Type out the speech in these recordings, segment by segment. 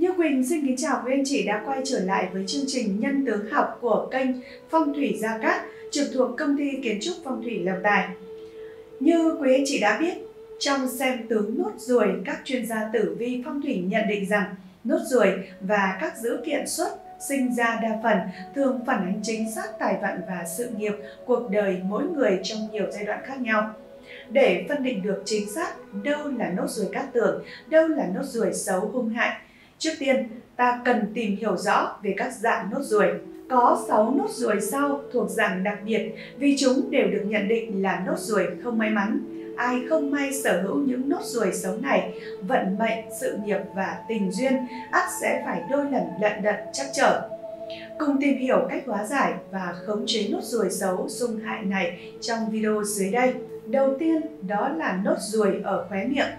Như Quỳnh xin kính chào quý anh chị đã quay trở lại với chương trình Nhân tướng học của kênh Phong thủy Gia Cát trực thuộc công ty kiến trúc phong thủy Lộc Tài. Như quý anh chị đã biết, trong xem tướng nốt ruồi, các chuyên gia tử vi phong thủy nhận định rằng nốt ruồi và các dữ kiện xuất sinh ra đa phần thường phản ánh chính xác tài vận và sự nghiệp cuộc đời mỗi người trong nhiều giai đoạn khác nhau. Để phân định được chính xác đâu là nốt ruồi cát tường, đâu là nốt ruồi xấu hung hại, trước tiên ta cần tìm hiểu rõ về các dạng nốt ruồi. Có 6 nốt ruồi sau thuộc dạng đặc biệt vì chúng đều được nhận định là nốt ruồi không may mắn ai không may sở hữu những nốt ruồi xấu này, vận mệnh, sự nghiệp và tình duyên ắt sẽ phải đôi lần lận đận chắc trở. Cùng tìm hiểu cách hóa giải và khống chế nốt ruồi xấu xung hại này trong video dưới đây. Đầu tiên đó là nốt ruồi ở khóe miệng.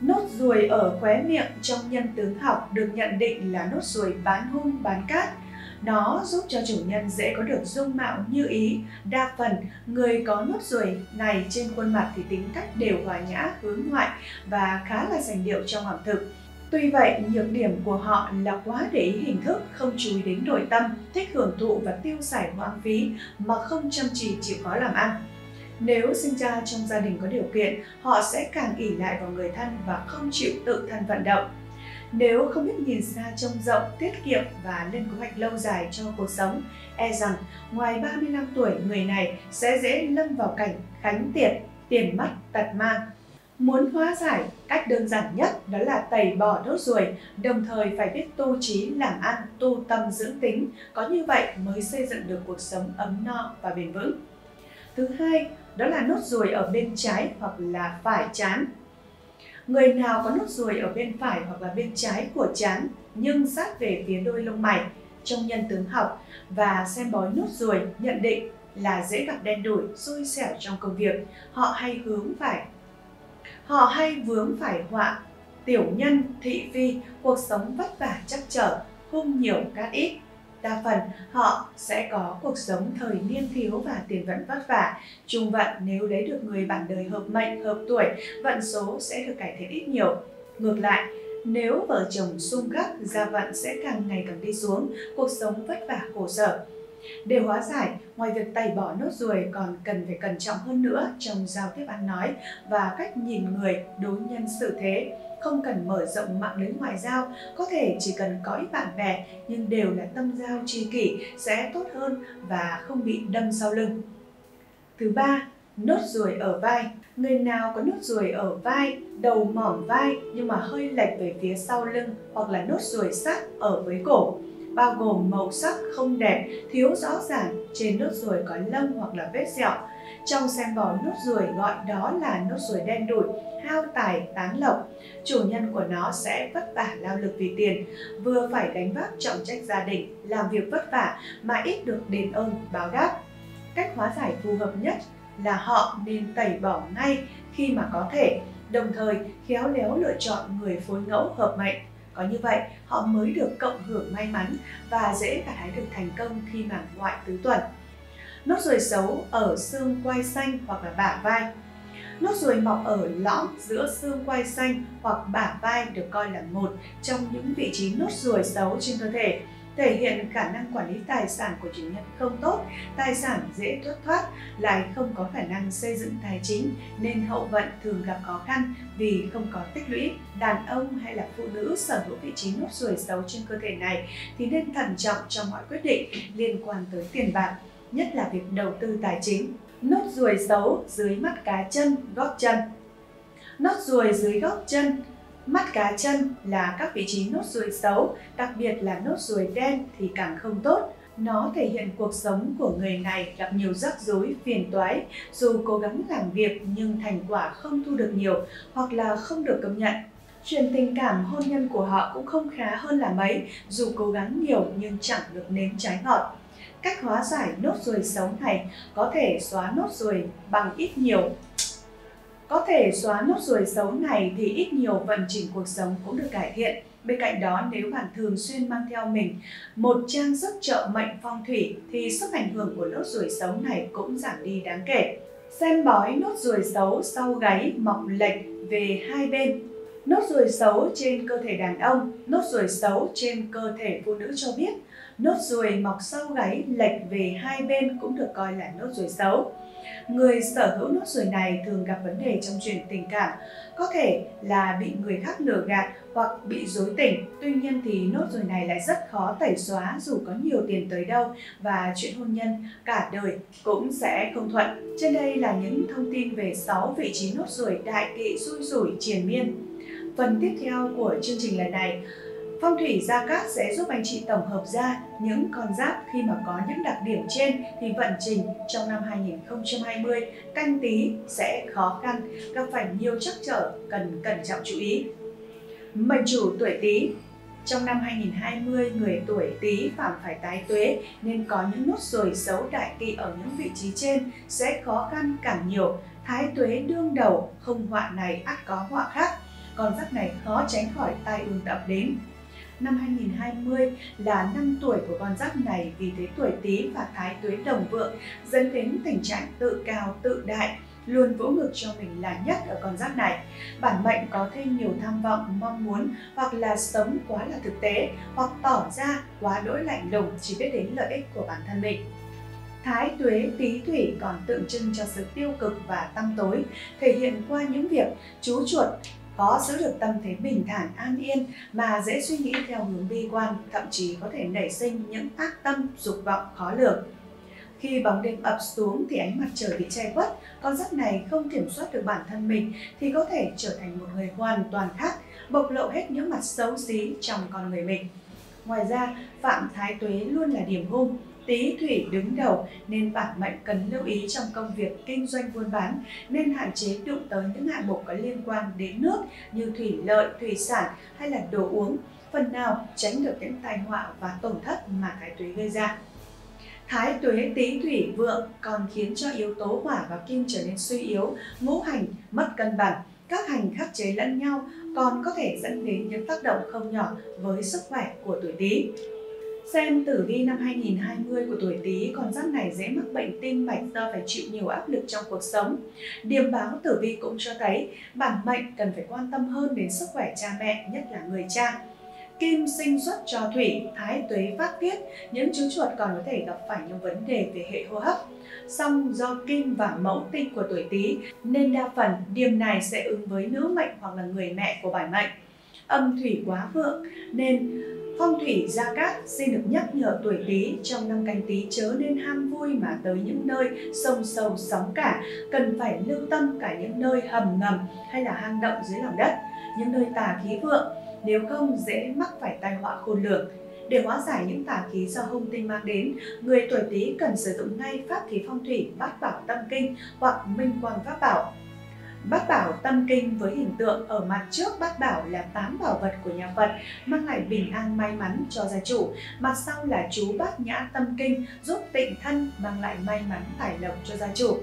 Nốt ruồi ở khóe miệng trong nhân tướng học được nhận định là nốt ruồi bán hung bán cát, nó giúp cho chủ nhân dễ có được dung mạo như ý. Đa phần, người có nốt ruồi này trên khuôn mặt thì tính cách đều hòa nhã, hướng ngoại và khá là sành điệu trong ẩm thực. Tuy vậy, nhược điểm của họ là quá để ý hình thức, không chú ý đến nội tâm, thích hưởng thụ và tiêu xài hoang phí mà không chăm chỉ chịu khó làm ăn. Nếu sinh ra trong gia đình có điều kiện, họ sẽ càng ỉ lại vào người thân và không chịu tự thân vận động. Nếu không biết nhìn xa trông rộng, tiết kiệm và lên kế hoạch lâu dài cho cuộc sống, e rằng ngoài 35 tuổi người này sẽ dễ lâm vào cảnh khánh tiệt, tiền mất, tật mang. Muốn hóa giải, cách đơn giản nhất đó là tẩy bỏ đốt ruồi, đồng thời phải biết tu trí làm ăn, tu tâm dưỡng tính, có như vậy mới xây dựng được cuộc sống ấm no và bền vững. Thứ hai, đó là nốt ruồi ở bên trái hoặc là phải chán. Người nào có nốt ruồi ở bên phải hoặc là bên trái của chán nhưng sát về phía đôi lông mày trong nhân tướng học và xem bói nốt ruồi nhận định là dễ gặp đen đủi, xui xẻo trong công việc. Họ hay hướng phải họ hay vướng phải họa tiểu nhân, thị phi, cuộc sống vất vả chắc trở, hung nhiều cát ít đa phần họ sẽ có cuộc sống thời niên thiếu và tiền vận vất vả. Trung vận nếu lấy được người bản đời hợp mệnh, hợp tuổi, vận số sẽ được cải thiện ít nhiều. Ngược lại, nếu vợ chồng xung khắc, gia vận sẽ càng ngày càng đi xuống, cuộc sống vất vả khổ sở. Để hóa giải, ngoài việc tẩy bỏ nốt ruồi còn cần phải cẩn trọng hơn nữa trong giao tiếp ăn nói và cách nhìn người đối nhân xử thế không cần mở rộng mạng lưới ngoại giao, có thể chỉ cần có ít bạn bè nhưng đều là tâm giao tri kỷ sẽ tốt hơn và không bị đâm sau lưng. Thứ ba, nốt ruồi ở vai. Người nào có nốt ruồi ở vai, đầu mỏm vai nhưng mà hơi lệch về phía sau lưng hoặc là nốt ruồi sát ở với cổ bao gồm màu sắc không đẹp, thiếu rõ ràng, trên nốt ruồi có lông hoặc là vết sẹo. Trong xem bò nốt ruồi gọi đó là nốt ruồi đen đủi, hao tài, tán lộc. Chủ nhân của nó sẽ vất vả lao lực vì tiền, vừa phải gánh vác trọng trách gia đình, làm việc vất vả mà ít được đền ơn báo đáp. Cách hóa giải phù hợp nhất là họ nên tẩy bỏ ngay khi mà có thể, đồng thời khéo léo lựa chọn người phối ngẫu hợp mệnh có như vậy, họ mới được cộng hưởng may mắn và dễ gặt hái được thành công khi mà ngoại tứ tuần. Nốt ruồi xấu ở xương quai xanh hoặc là bả vai. Nốt ruồi mọc ở lõm giữa xương quai xanh hoặc bả vai được coi là một trong những vị trí nốt ruồi xấu trên cơ thể thể hiện khả năng quản lý tài sản của chủ nhân không tốt, tài sản dễ thất thoát, lại không có khả năng xây dựng tài chính nên hậu vận thường gặp khó khăn vì không có tích lũy. Đàn ông hay là phụ nữ sở hữu vị trí nốt ruồi xấu trên cơ thể này thì nên thận trọng trong mọi quyết định liên quan tới tiền bạc, nhất là việc đầu tư tài chính. Nốt ruồi xấu dưới mắt cá chân, gót chân Nốt ruồi dưới gót chân Mắt cá chân là các vị trí nốt ruồi xấu, đặc biệt là nốt ruồi đen thì càng không tốt. Nó thể hiện cuộc sống của người này gặp nhiều rắc rối, phiền toái, dù cố gắng làm việc nhưng thành quả không thu được nhiều hoặc là không được công nhận. Chuyện tình cảm hôn nhân của họ cũng không khá hơn là mấy, dù cố gắng nhiều nhưng chẳng được nếm trái ngọt. Cách hóa giải nốt ruồi xấu này có thể xóa nốt ruồi bằng ít nhiều có thể xóa nốt ruồi xấu này thì ít nhiều vận trình cuộc sống cũng được cải thiện. Bên cạnh đó, nếu bạn thường xuyên mang theo mình một trang sức trợ mệnh phong thủy thì sức ảnh hưởng của nốt ruồi xấu này cũng giảm đi đáng kể. Xem bói nốt ruồi xấu sau gáy mọc lệch về hai bên. Nốt ruồi xấu trên cơ thể đàn ông, nốt ruồi xấu trên cơ thể phụ nữ cho biết, nốt ruồi mọc sau gáy lệch về hai bên cũng được coi là nốt ruồi xấu. Người sở hữu nốt ruồi này thường gặp vấn đề trong chuyện tình cảm, có thể là bị người khác lừa gạt hoặc bị dối tình. Tuy nhiên thì nốt ruồi này lại rất khó tẩy xóa dù có nhiều tiền tới đâu và chuyện hôn nhân cả đời cũng sẽ không thuận. Trên đây là những thông tin về 6 vị trí nốt ruồi đại kỵ xui rủi triền miên. Phần tiếp theo của chương trình lần này Phong thủy Gia Cát sẽ giúp anh chị tổng hợp ra những con giáp khi mà có những đặc điểm trên thì vận trình trong năm 2020 canh tí sẽ khó khăn, gặp phải nhiều trắc trở cần cẩn trọng chú ý. Mệnh chủ tuổi Tý trong năm 2020, người tuổi Tý phạm phải tái tuế nên có những nốt ruồi xấu đại kỵ ở những vị trí trên sẽ khó khăn càng nhiều. Thái tuế đương đầu, không họa này ắt có họa khác. Con giáp này khó tránh khỏi tai ương ập đến năm 2020 là năm tuổi của con giáp này vì thế tuổi Tý và Thái Tuế đồng vượng dẫn đến tình trạng tự cao tự đại luôn vỗ ngực cho mình là nhất ở con giáp này. Bản mệnh có thêm nhiều tham vọng, mong muốn hoặc là sống quá là thực tế hoặc tỏ ra quá đỗi lạnh lùng chỉ biết đến lợi ích của bản thân mình. Thái tuế tý thủy còn tượng trưng cho sự tiêu cực và tăm tối, thể hiện qua những việc chú chuột khó giữ được tâm thế bình thản an yên mà dễ suy nghĩ theo hướng bi quan, thậm chí có thể nảy sinh những ác tâm, dục vọng khó lường. Khi bóng đêm ập xuống thì ánh mặt trời bị che khuất, con giáp này không kiểm soát được bản thân mình thì có thể trở thành một người hoàn toàn khác, bộc lộ hết những mặt xấu xí trong con người mình. Ngoài ra, Phạm Thái Tuế luôn là điểm hung, Tý thủy đứng đầu nên bản mệnh cần lưu ý trong công việc kinh doanh buôn bán nên hạn chế đụng tới những hạng mục có liên quan đến nước như thủy lợi, thủy sản hay là đồ uống, phần nào tránh được những tai họa và tổn thất mà thái tuế gây ra. Thái tuế tý thủy vượng còn khiến cho yếu tố hỏa và kim trở nên suy yếu, ngũ hành mất cân bằng, các hành khắc chế lẫn nhau còn có thể dẫn đến những tác động không nhỏ với sức khỏe của tuổi tý. Xem tử vi năm 2020 của tuổi Tý, con giáp này dễ mắc bệnh tim mạch do phải chịu nhiều áp lực trong cuộc sống. Điểm báo tử vi cũng cho thấy bản mệnh cần phải quan tâm hơn đến sức khỏe cha mẹ, nhất là người cha. Kim sinh xuất cho thủy, thái tuế phát tiết, những chú chuột còn có thể gặp phải những vấn đề về hệ hô hấp. Song do kim và mẫu tinh của tuổi Tý nên đa phần điểm này sẽ ứng với nữ mệnh hoặc là người mẹ của bản mệnh. Âm thủy quá vượng nên Phong thủy Gia Cát xin được nhắc nhở tuổi Tý trong năm canh Tý chớ nên ham vui mà tới những nơi sông sâu sóng cả, cần phải lưu tâm cả những nơi hầm ngầm hay là hang động dưới lòng đất, những nơi tà khí vượng, nếu không dễ mắc phải tai họa khôn lường. Để hóa giải những tà khí do hung tinh mang đến, người tuổi Tý cần sử dụng ngay pháp khí phong thủy bát bảo tâm kinh hoặc minh quang pháp bảo. Bát bảo tâm kinh với hình tượng ở mặt trước bát bảo là tám bảo vật của nhà Phật mang lại bình an may mắn cho gia chủ. Mặt sau là chú bát nhã tâm kinh giúp tịnh thân mang lại may mắn tài lộc cho gia chủ.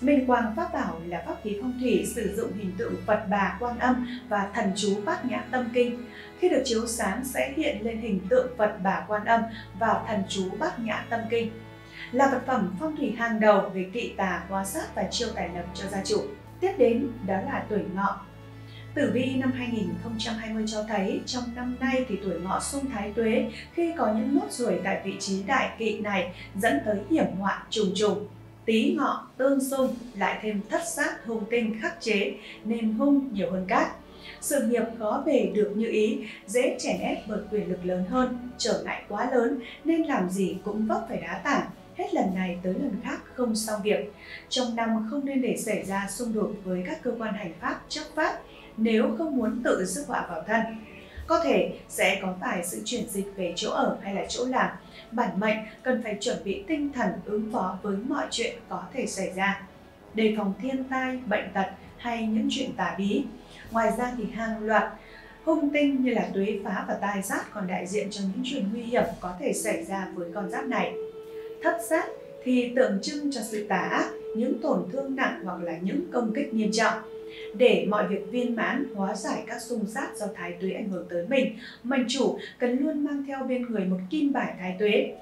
Minh quang pháp bảo là pháp khí phong thủy sử dụng hình tượng Phật bà Quan Âm và thần chú Bát Nhã Tâm Kinh. Khi được chiếu sáng sẽ hiện lên hình tượng Phật bà Quan Âm và thần chú Bát Nhã Tâm Kinh. Là vật phẩm phong thủy hàng đầu về kỵ tà, hóa sát và chiêu tài lộc cho gia chủ. Tiếp đến đó là tuổi ngọ. Tử vi năm 2020 cho thấy trong năm nay thì tuổi ngọ xung thái tuế khi có những nốt ruồi tại vị trí đại kỵ này dẫn tới hiểm họa trùng trùng. Tý ngọ tương xung lại thêm thất sát hung tinh khắc chế nên hung nhiều hơn cát. Sự nghiệp khó bề được như ý, dễ chèn ép bởi quyền lực lớn hơn, trở ngại quá lớn nên làm gì cũng vấp phải đá tảng hết lần này tới lần khác không xong việc. Trong năm không nên để xảy ra xung đột với các cơ quan hành pháp, chấp pháp nếu không muốn tự rước họa vào thân. Có thể sẽ có phải sự chuyển dịch về chỗ ở hay là chỗ làm. Bản mệnh cần phải chuẩn bị tinh thần ứng phó với mọi chuyện có thể xảy ra. Đề phòng thiên tai, bệnh tật hay những chuyện tà bí. Ngoài ra thì hàng loạt hung tinh như là tuế phá và tai giáp còn đại diện cho những chuyện nguy hiểm có thể xảy ra với con giáp này thất sát thì tượng trưng cho sự tà ác, những tổn thương nặng hoặc là những công kích nghiêm trọng. Để mọi việc viên mãn, hóa giải các xung sát do thái tuế ảnh hưởng tới mình, mệnh chủ cần luôn mang theo bên người một kim bài thái tuế.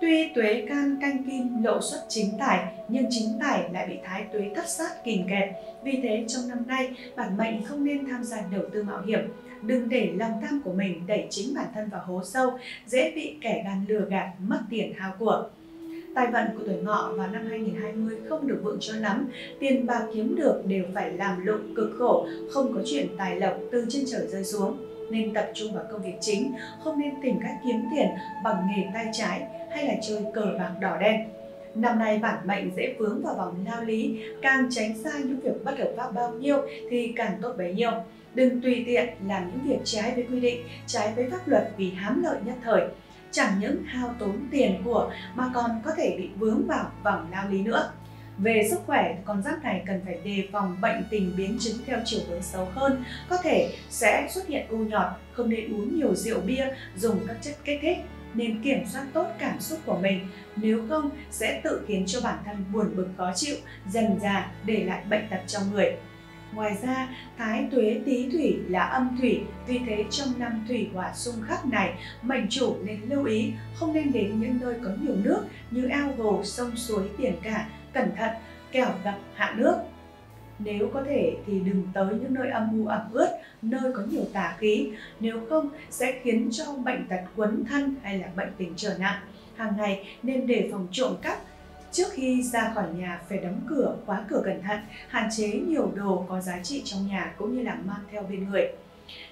Tuy tuế can canh kim lộ xuất chính tài, nhưng chính tài lại bị thái tuế thất sát kìm kẹp. Vì thế trong năm nay, bản mệnh không nên tham gia đầu tư mạo hiểm. Đừng để lòng tham của mình đẩy chính bản thân vào hố sâu, dễ bị kẻ gan lừa gạt, mất tiền hao của. Tài vận của tuổi ngọ vào năm 2020 không được vượng cho lắm, tiền bạc kiếm được đều phải làm lụng cực khổ, không có chuyện tài lộc từ trên trời rơi xuống nên tập trung vào công việc chính, không nên tìm cách kiếm tiền bằng nghề tay trái hay là chơi cờ bạc đỏ đen. Năm nay bản mệnh dễ vướng vào vòng lao lý, càng tránh xa những việc bất hợp pháp bao nhiêu thì càng tốt bấy nhiêu. Đừng tùy tiện làm những việc trái với quy định, trái với pháp luật vì hám lợi nhất thời. Chẳng những hao tốn tiền của mà còn có thể bị vướng vào vòng lao lý nữa. Về sức khỏe, con giáp này cần phải đề phòng bệnh tình biến chứng theo chiều hướng xấu hơn, có thể sẽ xuất hiện u nhọt, không nên uống nhiều rượu bia, dùng các chất kích thích nên kiểm soát tốt cảm xúc của mình, nếu không sẽ tự khiến cho bản thân buồn bực khó chịu, dần dà để lại bệnh tật trong người. Ngoài ra, thái tuế tý thủy là âm thủy, vì thế trong năm thủy hỏa xung khắc này, mệnh chủ nên lưu ý không nên đến những nơi có nhiều nước như ao hồ, sông suối, biển cả, cẩn thận, kẻo gặp hạ nước. Nếu có thể thì đừng tới những nơi âm u ẩm ướt, nơi có nhiều tà khí, nếu không sẽ khiến cho bệnh tật quấn thân hay là bệnh tình trở nặng. Hàng ngày nên đề phòng trộm cắp, Trước khi ra khỏi nhà phải đóng cửa, khóa cửa cẩn thận, hạn chế nhiều đồ có giá trị trong nhà cũng như là mang theo bên người.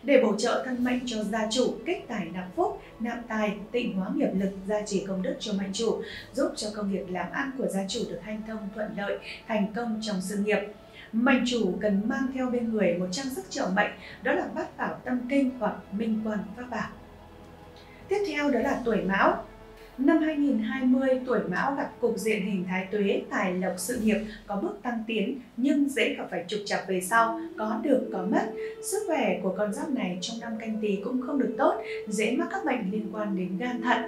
Để bổ trợ thân mệnh cho gia chủ, kích tài nạp phúc, nạp tài, tịnh hóa nghiệp lực, gia trì công đức cho mệnh chủ, giúp cho công việc làm ăn của gia chủ được hanh thông thuận lợi, thành công trong sự nghiệp. Mệnh chủ cần mang theo bên người một trang sức trợ mệnh, đó là bát bảo tâm kinh hoặc minh quan pháp bảo. Tiếp theo đó là tuổi mão. Năm 2020, tuổi Mão gặp cục diện hình thái tuế, tài lộc sự nghiệp có bước tăng tiến nhưng dễ gặp phải trục trặc về sau, có được có mất. Sức khỏe của con giáp này trong năm canh tí cũng không được tốt, dễ mắc các bệnh liên quan đến gan thận.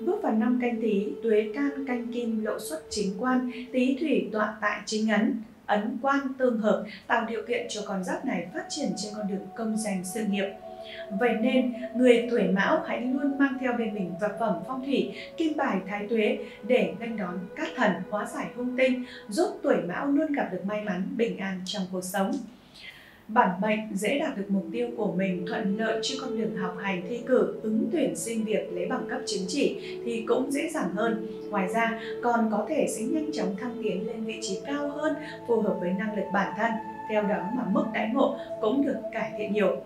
Bước vào năm canh tí, tuế can canh kim lộ xuất chính quan, tí thủy tọa tại chính ấn, ấn quan tương hợp tạo điều kiện cho con giáp này phát triển trên con đường công danh sự nghiệp. Vậy nên, người tuổi mão hãy luôn mang theo bên mình vật phẩm phong thủy, kim bài thái tuế để nghênh đón các thần hóa giải hung tinh, giúp tuổi mão luôn gặp được may mắn, bình an trong cuộc sống. Bản mệnh dễ đạt được mục tiêu của mình thuận lợi trên con đường học hành thi cử ứng tuyển xin việc lấy bằng cấp chứng chỉ thì cũng dễ dàng hơn. Ngoài ra còn có thể sẽ nhanh chóng thăng tiến lên vị trí cao hơn phù hợp với năng lực bản thân. Theo đó mà mức đãi ngộ cũng được cải thiện nhiều.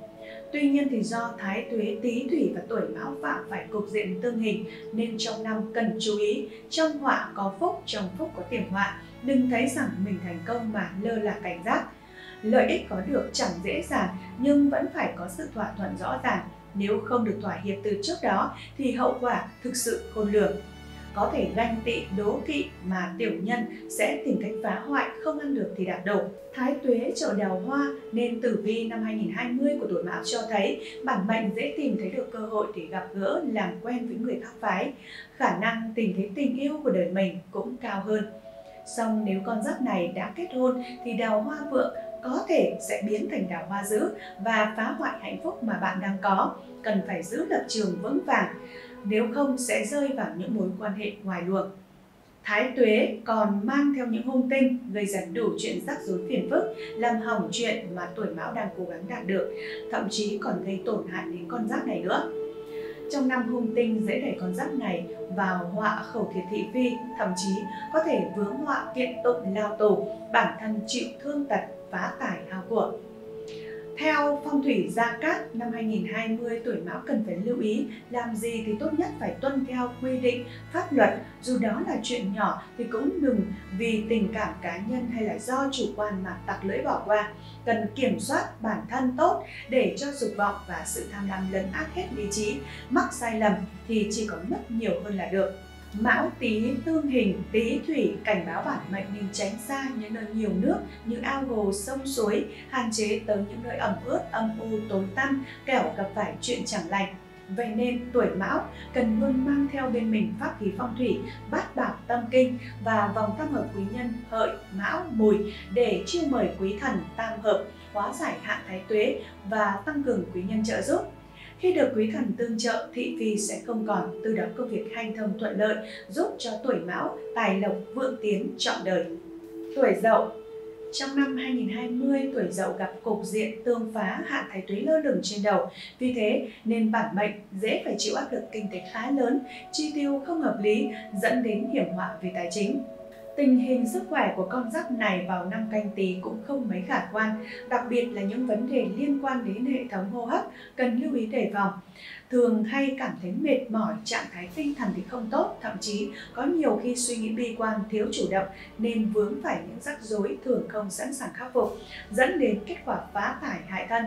Tuy nhiên thì do thái tuế tý thủy và tuổi mão phạm phải cục diện tương hình nên trong năm cần chú ý trong họa có phúc, trong phúc có tiềm họa. Đừng thấy rằng mình thành công mà lơ là cảnh giác. Lợi ích có được chẳng dễ dàng nhưng vẫn phải có sự thỏa thuận rõ ràng. Nếu không được thỏa hiệp từ trước đó thì hậu quả thực sự khôn lường có thể ganh tị, đố kỵ mà tiểu nhân sẽ tìm cách phá hoại, không ăn được thì đạp đổ. Thái tuế trợ đào hoa nên tử vi năm 2020 của tuổi mão cho thấy bản mệnh dễ tìm thấy được cơ hội để gặp gỡ, làm quen với người khác phái. Khả năng tìm thấy tình yêu của đời mình cũng cao hơn. Song nếu con giáp này đã kết hôn thì đào hoa vượng có thể sẽ biến thành đào hoa dữ và phá hoại hạnh phúc mà bạn đang có. Cần phải giữ lập trường vững vàng nếu không sẽ rơi vào những mối quan hệ ngoài luồng. Thái tuế còn mang theo những hung tinh gây ra đủ chuyện rắc rối phiền phức, làm hỏng chuyện mà tuổi mão đang cố gắng đạt được, thậm chí còn gây tổn hại đến con giáp này nữa. Trong năm hung tinh dễ đẩy con giáp này vào họa khẩu thiệt thị phi, thậm chí có thể vướng họa kiện tụng lao tù, bản thân chịu thương tật, phá tài hao của. Theo phong thủy Gia Cát năm 2020, tuổi Mão cần phải lưu ý làm gì thì tốt nhất phải tuân theo quy định pháp luật, dù đó là chuyện nhỏ thì cũng đừng vì tình cảm cá nhân hay là do chủ quan mà tặc lưỡi bỏ qua. Cần kiểm soát bản thân tốt để cho dục vọng và sự tham lam lấn át hết lý trí, mắc sai lầm thì chỉ có mất nhiều hơn là được. Mão Tý tương hình Tý thủy cảnh báo bản mệnh nên tránh xa những nơi nhiều nước như ao hồ, sông suối, hạn chế tới những nơi ẩm ướt, âm u, tối tăm, kẻo gặp phải chuyện chẳng lành. Vậy nên tuổi Mão cần luôn mang theo bên mình pháp khí phong thủy, bát bảo tâm kinh và vòng tam hợp quý nhân hợi, mão, mùi để chiêu mời quý thần tam hợp, hóa giải hạn thái tuế và tăng cường quý nhân trợ giúp. Khi được quý thần tương trợ, thị phi sẽ không còn, từ đó công việc hanh thông thuận lợi, giúp cho tuổi mão, tài lộc, vượng tiến trọn đời. Tuổi dậu trong năm 2020, tuổi dậu gặp cục diện tương phá hạn thái tuế lơ lửng trên đầu. Vì thế nên bản mệnh dễ phải chịu áp lực kinh tế khá lớn, chi tiêu không hợp lý, dẫn đến hiểm họa về tài chính. Tình hình sức khỏe của con giáp này vào năm canh tí cũng không mấy khả quan, đặc biệt là những vấn đề liên quan đến hệ thống hô hấp cần lưu ý đề phòng. Thường hay cảm thấy mệt mỏi, trạng thái tinh thần thì không tốt, thậm chí có nhiều khi suy nghĩ bi quan, thiếu chủ động nên vướng phải những rắc rối thường không sẵn sàng khắc phục, dẫn đến kết quả phá tải hại thân.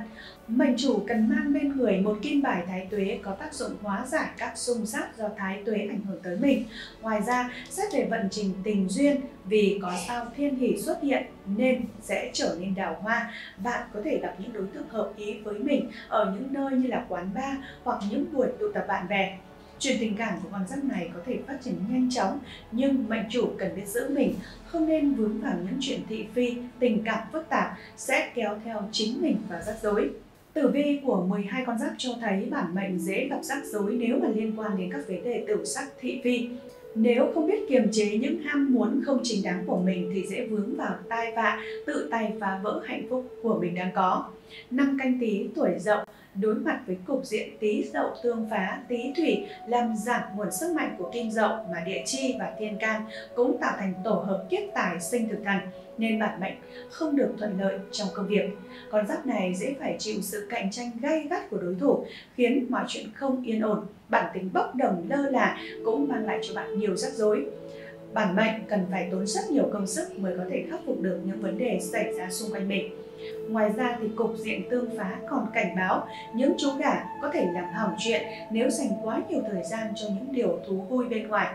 Mệnh chủ cần mang bên người một kim bài thái tuế có tác dụng hóa giải các xung sát do thái tuế ảnh hưởng tới mình. Ngoài ra, xét về vận trình tình duyên vì có sao thiên hỷ xuất hiện nên sẽ trở nên đào hoa. Bạn có thể gặp những đối tượng hợp ý với mình ở những nơi như là quán bar hoặc những buổi tụ tập bạn bè. Chuyện tình cảm của con giáp này có thể phát triển nhanh chóng, nhưng mệnh chủ cần biết giữ mình, không nên vướng vào những chuyện thị phi, tình cảm phức tạp sẽ kéo theo chính mình vào rắc rối. Tử vi của 12 con giáp cho thấy bản mệnh dễ gặp rắc rối nếu mà liên quan đến các vấn đề tử sắc thị phi. Nếu không biết kiềm chế những ham muốn không chính đáng của mình thì dễ vướng vào tai vạ, tự tay phá vỡ hạnh phúc của mình đang có. Năm canh tí tuổi dậu đối mặt với cục diện tí dậu tương phá, tí thủy, làm giảm nguồn sức mạnh của kim dậu mà địa chi và thiên can cũng tạo thành tổ hợp kiếp tài sinh thực thần, nên bản mệnh không được thuận lợi trong công việc. Con giáp này dễ phải chịu sự cạnh tranh gay gắt của đối thủ, khiến mọi chuyện không yên ổn. Bản tính bốc đồng lơ là cũng mang lại cho bạn nhiều rắc rối. Bản mệnh cần phải tốn rất nhiều công sức mới có thể khắc phục được những vấn đề xảy ra xung quanh mình. Ngoài ra thì cục diện tương phá còn cảnh báo những chú gà có thể làm hỏng chuyện nếu dành quá nhiều thời gian cho những điều thú vui bên ngoài.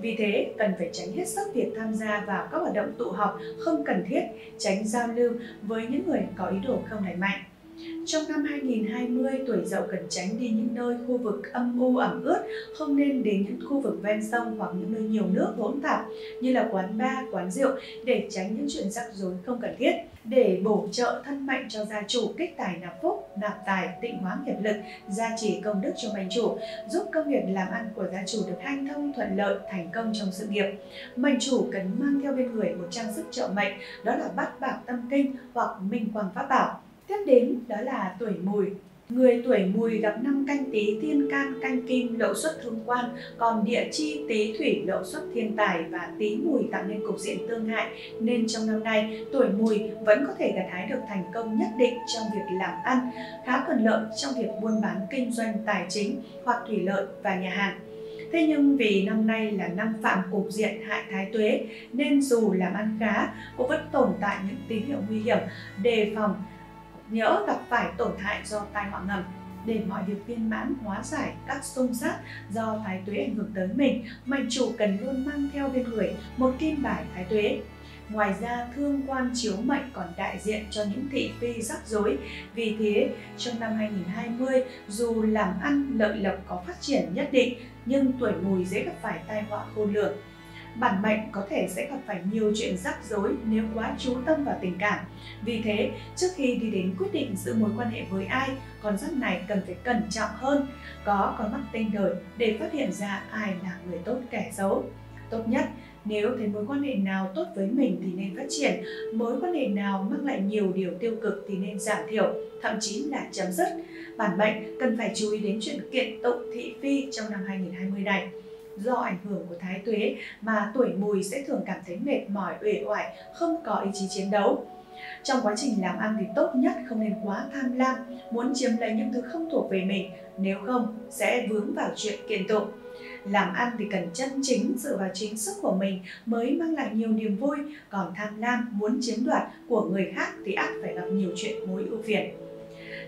Vì thế, cần phải tránh hết sức việc tham gia vào các hoạt động tụ họp không cần thiết, tránh giao lưu với những người có ý đồ không lành mạnh. Trong năm 2020, tuổi dậu cần tránh đi những nơi khu vực âm u ẩm ướt, không nên đến những khu vực ven sông hoặc những nơi nhiều nước hỗn tạp như là quán bar, quán rượu để tránh những chuyện rắc rối không cần thiết. Để bổ trợ thân mạnh cho gia chủ kích tài nạp phúc, nạp tài, tịnh hóa nghiệp lực, gia trì công đức cho mệnh chủ, giúp công việc làm ăn của gia chủ được hanh thông thuận lợi, thành công trong sự nghiệp. Mệnh chủ cần mang theo bên người một trang sức trợ mệnh, đó là bát bạc tâm kinh hoặc minh quang pháp bảo Tiếp đến đó là tuổi mùi. Người tuổi mùi gặp năm canh tí thiên can canh kim lộ xuất thương quan, còn địa chi tí thủy lộ xuất thiên tài và tí mùi tạo nên cục diện tương hại. Nên trong năm nay, tuổi mùi vẫn có thể gặt hái được thành công nhất định trong việc làm ăn, khá thuận lợi trong việc buôn bán kinh doanh tài chính hoặc thủy lợi và nhà hàng. Thế nhưng vì năm nay là năm phạm cục diện hại thái tuế nên dù làm ăn khá cũng vẫn tồn tại những tín hiệu nguy hiểm đề phòng nhỡ gặp phải tổn hại do tai họa ngầm để mọi việc viên mãn hóa giải các xung sát do thái tuế ảnh hưởng tới mình, mệnh chủ cần luôn mang theo bên người một kim bài thái tuế. Ngoài ra, thương quan chiếu mệnh còn đại diện cho những thị phi rắc rối. Vì thế, trong năm 2020, dù làm ăn lợi lộc có phát triển nhất định, nhưng tuổi mùi dễ gặp phải tai họa khôn lường bản mệnh có thể sẽ gặp phải nhiều chuyện rắc rối nếu quá chú tâm vào tình cảm. Vì thế, trước khi đi đến quyết định giữ mối quan hệ với ai, con giáp này cần phải cẩn trọng hơn, có con mắt tinh đời để phát hiện ra ai là người tốt kẻ xấu. Tốt nhất, nếu thấy mối quan hệ nào tốt với mình thì nên phát triển, mối quan hệ nào mang lại nhiều điều tiêu cực thì nên giảm thiểu, thậm chí là chấm dứt. Bản mệnh cần phải chú ý đến chuyện kiện tụng thị phi trong năm 2020 này do ảnh hưởng của thái tuế mà tuổi mùi sẽ thường cảm thấy mệt mỏi, uể oải, không có ý chí chiến đấu. Trong quá trình làm ăn thì tốt nhất không nên quá tham lam, muốn chiếm lấy những thứ không thuộc về mình, nếu không sẽ vướng vào chuyện kiện tụng. Làm ăn thì cần chân chính dựa vào chính sức của mình mới mang lại nhiều niềm vui, còn tham lam muốn chiếm đoạt của người khác thì ắt phải gặp nhiều chuyện mối ưu phiền.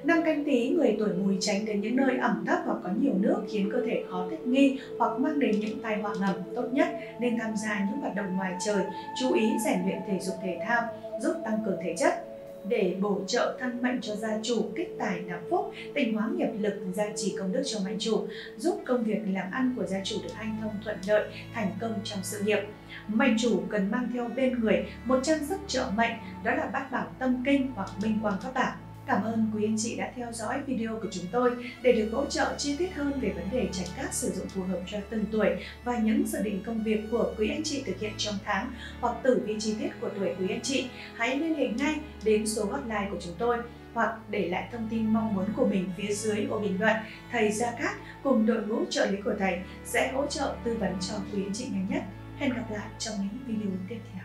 Năm canh tí, người tuổi mùi tránh đến những nơi ẩm thấp hoặc có nhiều nước khiến cơ thể khó thích nghi hoặc mang đến những tai họa ngầm. Tốt nhất nên tham gia những hoạt động ngoài trời, chú ý rèn luyện thể dục thể thao, giúp tăng cường thể chất để bổ trợ thân mệnh cho gia chủ, kích tài nạp phúc, tình hóa nghiệp lực, gia trì công đức cho mệnh chủ, giúp công việc làm ăn của gia chủ được hanh thông thuận lợi, thành công trong sự nghiệp. Mệnh chủ cần mang theo bên người một trang sức trợ mệnh, đó là bát bảo tâm kinh hoặc minh quang pháp bảo. Cảm ơn quý anh chị đã theo dõi video của chúng tôi để được hỗ trợ chi tiết hơn về vấn đề tránh cát sử dụng phù hợp cho từng tuổi và những dự định công việc của quý anh chị thực hiện trong tháng hoặc tử vi chi tiết của tuổi quý anh chị. Hãy liên hệ ngay đến số hotline của chúng tôi hoặc để lại thông tin mong muốn của mình phía dưới ô bình luận. Thầy Gia Cát cùng đội ngũ trợ lý của thầy sẽ hỗ trợ tư vấn cho quý anh chị nhanh nhất. Hẹn gặp lại trong những video tiếp theo